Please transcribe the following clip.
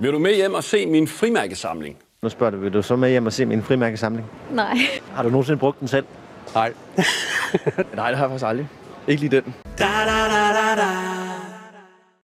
Vil du med hjem og se min frimærkesamling? Nu spørger du, vil du så med hjem og se min frimærkesamling? Nej. Har du nogensinde brugt den selv? Nej. Nej, det har jeg faktisk aldrig. Ikke lige den. Da, da, da, da, da.